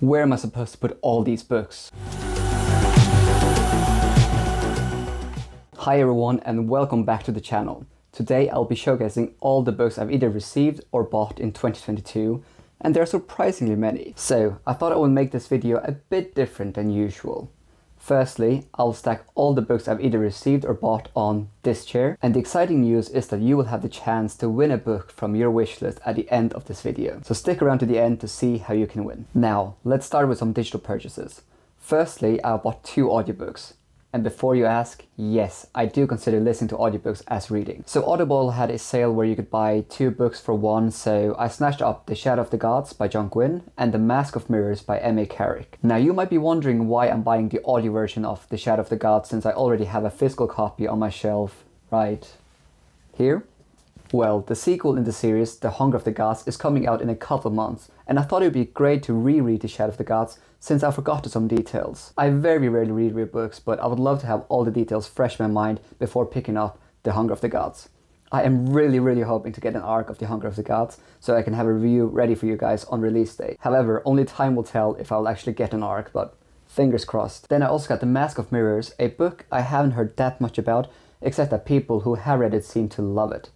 Where am I supposed to put all these books? Hi everyone and welcome back to the channel. Today I'll be showcasing all the books I've either received or bought in 2022 and there are surprisingly many. So I thought I would make this video a bit different than usual. Firstly, I'll stack all the books I've either received or bought on this chair. And the exciting news is that you will have the chance to win a book from your wishlist at the end of this video. So stick around to the end to see how you can win. Now, let's start with some digital purchases. Firstly, I bought two audiobooks. And before you ask, yes, I do consider listening to audiobooks as reading. So Audible had a sale where you could buy two books for one, so I snatched up The Shadow of the Gods by John Gwynne and The Mask of Mirrors by M.A. Carrick. Now you might be wondering why I'm buying the audio version of The Shadow of the Gods since I already have a physical copy on my shelf right here. Well, the sequel in the series, The Hunger of the Gods, is coming out in a couple months, and I thought it would be great to reread The Shadow of the Gods since I forgot some details. I very rarely read real books, but I would love to have all the details fresh in my mind before picking up The Hunger of the Gods. I am really, really hoping to get an arc of The Hunger of the Gods so I can have a review ready for you guys on release day. However, only time will tell if I'll actually get an arc, but fingers crossed. Then I also got The Mask of Mirrors, a book I haven't heard that much about, except that people who have read it seem to love it.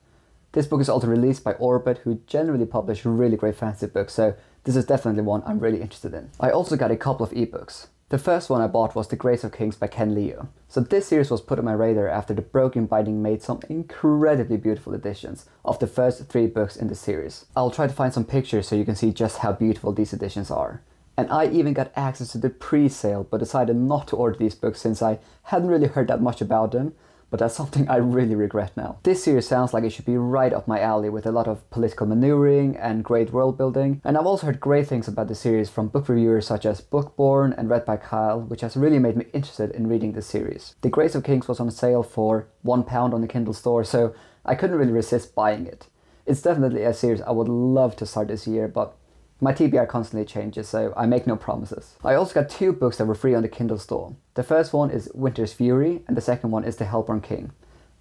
This book is also released by Orbit, who generally publish really great fantasy books, so this is definitely one I'm really interested in. I also got a couple of ebooks. The first one I bought was The Grace of Kings by Ken Liu. So this series was put on my radar after the Broken Binding made some incredibly beautiful editions of the first three books in the series. I'll try to find some pictures so you can see just how beautiful these editions are. And I even got access to the pre-sale but decided not to order these books since I hadn't really heard that much about them but that's something I really regret now. This series sounds like it should be right up my alley with a lot of political maneuvering and great world building, and I've also heard great things about the series from book reviewers such as Bookborn and Read by Kyle, which has really made me interested in reading this series. The Grace of Kings was on sale for one pound on the Kindle store, so I couldn't really resist buying it. It's definitely a series I would love to start this year, but my TBR constantly changes, so I make no promises. I also got two books that were free on the Kindle store. The first one is Winter's Fury, and the second one is The Hellborn King.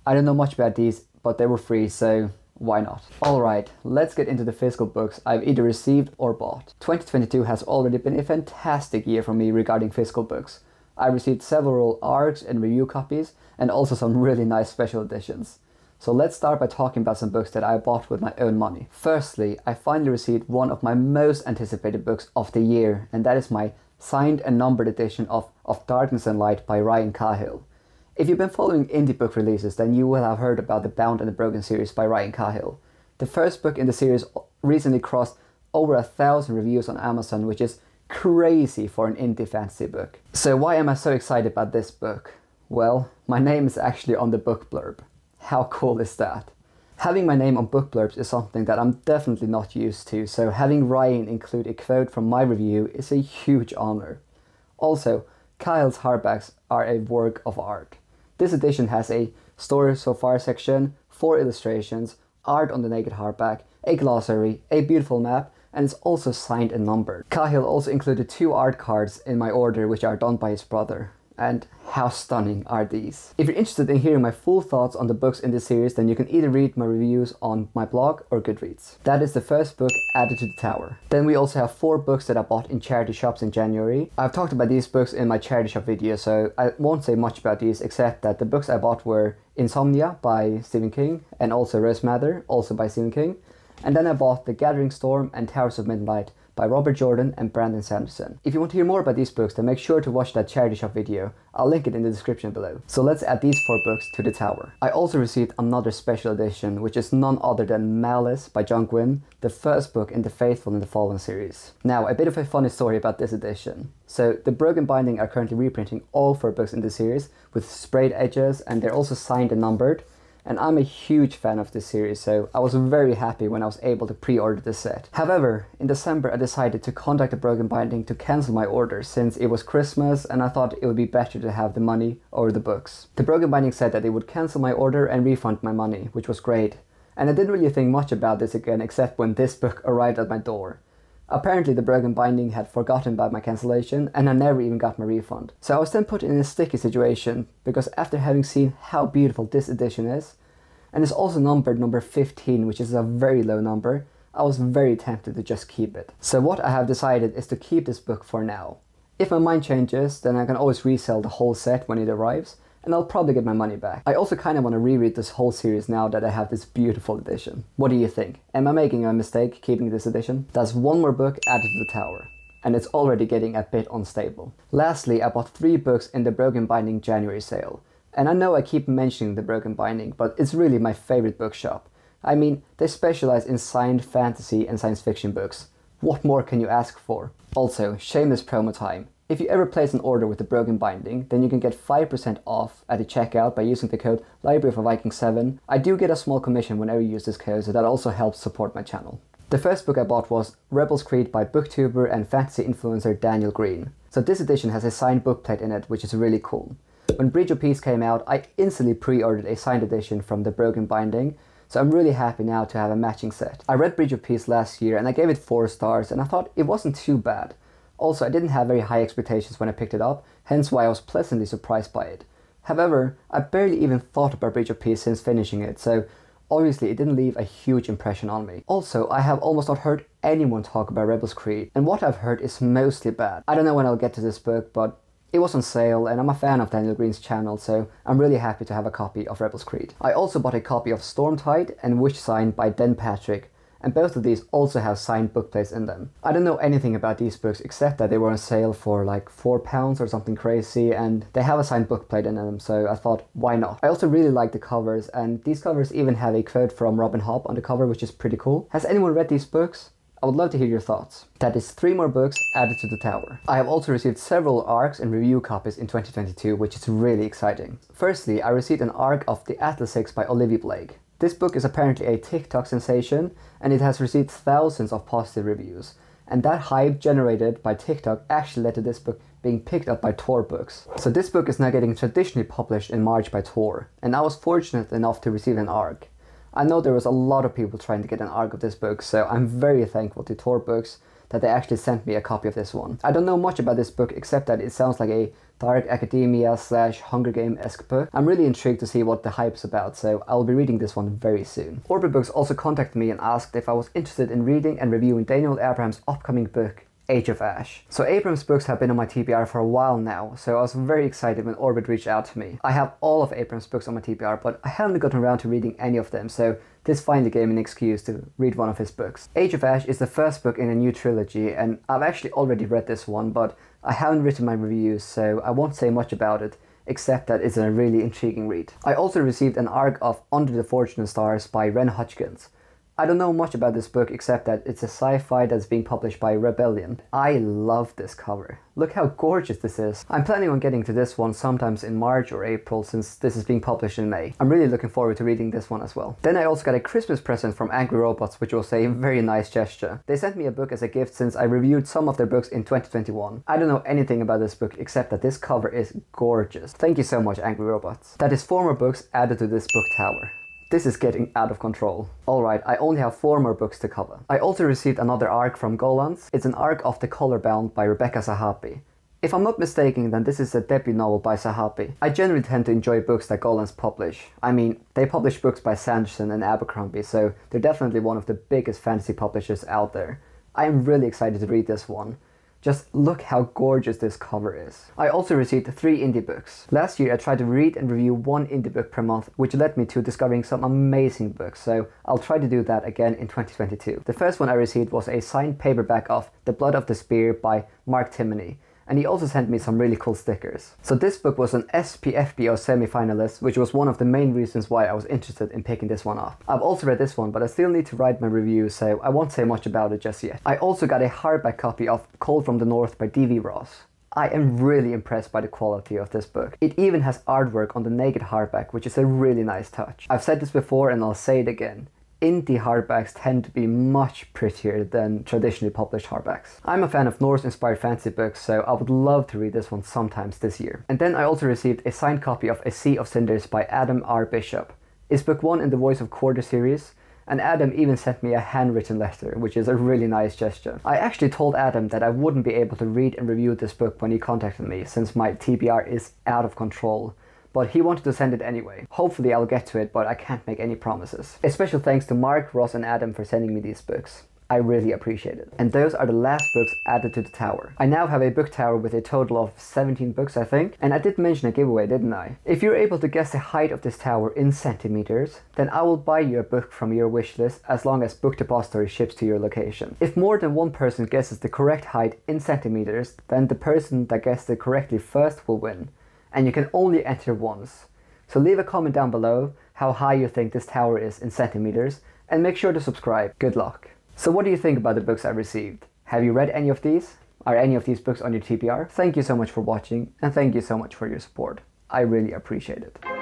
I don't know much about these, but they were free, so why not? Alright, let's get into the physical books I've either received or bought. 2022 has already been a fantastic year for me regarding physical books. I received several ARCs and review copies, and also some really nice special editions. So let's start by talking about some books that I bought with my own money. Firstly, I finally received one of my most anticipated books of the year, and that is my signed and numbered edition of Of Darkness and Light by Ryan Cahill. If you've been following indie book releases, then you will have heard about the Bound and the Broken series by Ryan Cahill. The first book in the series recently crossed over a thousand reviews on Amazon, which is crazy for an indie fantasy book. So why am I so excited about this book? Well, my name is actually on the book blurb. How cool is that? Having my name on book blurbs is something that I'm definitely not used to, so having Ryan include a quote from my review is a huge honor. Also, Cahill's hardbacks are a work of art. This edition has a story so far section, four illustrations, art on the naked hardback, a glossary, a beautiful map, and it's also signed and numbered. Cahill also included two art cards in my order which are done by his brother. And how stunning are these? If you're interested in hearing my full thoughts on the books in this series, then you can either read my reviews on my blog or Goodreads. That is the first book added to the tower. Then we also have four books that I bought in charity shops in January. I've talked about these books in my charity shop video, so I won't say much about these except that the books I bought were Insomnia by Stephen King and also Rose Madder, also by Stephen King. And then I bought The Gathering Storm and Towers of Midnight by Robert Jordan and Brandon Sanderson. If you want to hear more about these books, then make sure to watch that charity shop video. I'll link it in the description below. So let's add these four books to the tower. I also received another special edition, which is none other than Malice by John Gwynne, the first book in the Faithful and the Fallen series. Now, a bit of a funny story about this edition. So, the Broken Binding are currently reprinting all four books in the series with sprayed edges, and they're also signed and numbered and I'm a huge fan of this series, so I was very happy when I was able to pre-order the set. However, in December I decided to contact the Broken Binding to cancel my order since it was Christmas and I thought it would be better to have the money over the books. The Broken Binding said that they would cancel my order and refund my money, which was great. And I didn't really think much about this again except when this book arrived at my door. Apparently the Broken Binding had forgotten about my cancellation and I never even got my refund. So I was then put in a sticky situation because after having seen how beautiful this edition is, and it's also numbered number 15 which is a very low number, I was very tempted to just keep it. So what I have decided is to keep this book for now. If my mind changes, then I can always resell the whole set when it arrives, and I'll probably get my money back. I also kind of want to reread this whole series now that I have this beautiful edition. What do you think? Am I making a mistake keeping this edition? There's one more book added to the tower and it's already getting a bit unstable. Lastly, I bought three books in the Broken Binding January sale. And I know I keep mentioning the Broken Binding, but it's really my favorite bookshop. I mean, they specialize in signed fantasy and science fiction books. What more can you ask for? Also, shameless promo time. If you ever place an order with the Broken Binding, then you can get 5% off at the checkout by using the code Library of a Viking 7 I do get a small commission whenever you use this code, so that also helps support my channel. The first book I bought was Rebels Creed by booktuber and fantasy influencer Daniel Greene. So this edition has a signed bookplate in it, which is really cool. When Breach of Peace came out, I instantly pre-ordered a signed edition from the Broken Binding, so I'm really happy now to have a matching set. I read Breach of Peace last year and I gave it 4 stars and I thought it wasn't too bad. Also, I didn't have very high expectations when I picked it up, hence why I was pleasantly surprised by it. However, I barely even thought about Breach of Peace since finishing it, so Obviously, it didn't leave a huge impression on me. Also, I have almost not heard anyone talk about Rebels Creed, and what I've heard is mostly bad. I don't know when I'll get to this book, but it was on sale, and I'm a fan of Daniel Greene's channel, so I'm really happy to have a copy of Rebels Creed. I also bought a copy of Stormtide and Wish Witchsign by Den Patrick, and both of these also have signed bookplates in them. I don't know anything about these books except that they were on sale for like four pounds or something crazy and they have a signed bookplate in them so I thought why not. I also really like the covers and these covers even have a quote from Robin Hobb on the cover which is pretty cool. Has anyone read these books? I would love to hear your thoughts. That is three more books added to the tower. I have also received several ARCs and review copies in 2022, which is really exciting. Firstly, I received an ARC of The Atlas 6 by Olivia Blake. This book is apparently a TikTok sensation and it has received thousands of positive reviews. And that hype generated by TikTok actually led to this book being picked up by Tor Books. So this book is now getting traditionally published in March by Tor, and I was fortunate enough to receive an ARC. I know there was a lot of people trying to get an ARC of this book, so I'm very thankful to Tor Books that they actually sent me a copy of this one. I don't know much about this book except that it sounds like a dark academia slash Hunger Game-esque book. I'm really intrigued to see what the hype's about, so I'll be reading this one very soon. Orbit Books also contacted me and asked if I was interested in reading and reviewing Daniel Abraham's upcoming book, Age of Ash. So Abraham's books have been on my TBR for a while now, so I was very excited when Orbit reached out to me. I have all of Abraham's books on my TBR, but I haven't gotten around to reading any of them, so this finally gave me an excuse to read one of his books. Age of Ash is the first book in a new trilogy, and I've actually already read this one, but I haven't written my reviews, so I won't say much about it, except that it's a really intriguing read. I also received an arc of Under the Fortunate Stars by Ren Hutchings. I don't know much about this book except that it's a sci-fi that's being published by Rebellion. I love this cover. Look how gorgeous this is. I'm planning on getting to this one sometimes in March or April since this is being published in May. I'm really looking forward to reading this one as well. Then I also got a Christmas present from Angry Robots which was a very nice gesture. They sent me a book as a gift since I reviewed some of their books in 2021. I don't know anything about this book except that this cover is gorgeous. Thank you so much Angry Robots. That is four more books added to this book tower. This is getting out of control. Alright, I only have four more books to cover. I also received another arc from Gollancz. It's an arc of The Color Bound by Rebecca Zahabi. If I'm not mistaken, then this is a debut novel by Zahapi. I generally tend to enjoy books that Gollancz publish. I mean, they publish books by Sanderson and Abercrombie, so they're definitely one of the biggest fantasy publishers out there. I am really excited to read this one. Just look how gorgeous this cover is. I also received three indie books. Last year I tried to read and review one indie book per month, which led me to discovering some amazing books, so I'll try to do that again in 2022. The first one I received was a signed paperback of The Blood of the Spear by Mark Timmony and he also sent me some really cool stickers. So this book was an SPFBO semi-finalist, which was one of the main reasons why I was interested in picking this one up. I've also read this one, but I still need to write my review, so I won't say much about it just yet. I also got a hardback copy of Cold from the North by D.V. Ross. I am really impressed by the quality of this book. It even has artwork on the naked hardback, which is a really nice touch. I've said this before and I'll say it again indie hardbacks tend to be much prettier than traditionally published hardbacks. I'm a fan of Norse-inspired fantasy books, so I would love to read this one sometimes this year. And then I also received a signed copy of A Sea of Cinders by Adam R. Bishop. It's book one in the Voice of Quarter series, and Adam even sent me a handwritten letter, which is a really nice gesture. I actually told Adam that I wouldn't be able to read and review this book when he contacted me, since my TBR is out of control but he wanted to send it anyway. Hopefully I'll get to it, but I can't make any promises. A special thanks to Mark, Ross and Adam for sending me these books. I really appreciate it. And those are the last books added to the tower. I now have a book tower with a total of 17 books I think, and I did mention a giveaway didn't I? If you're able to guess the height of this tower in centimeters, then I will buy you a book from your wish list as long as Book Depository ships to your location. If more than one person guesses the correct height in centimeters, then the person that guessed it correctly first will win, and you can only enter once. So leave a comment down below how high you think this tower is in centimeters, and make sure to subscribe. Good luck. So what do you think about the books I received? Have you read any of these? Are any of these books on your TBR? Thank you so much for watching and thank you so much for your support. I really appreciate it.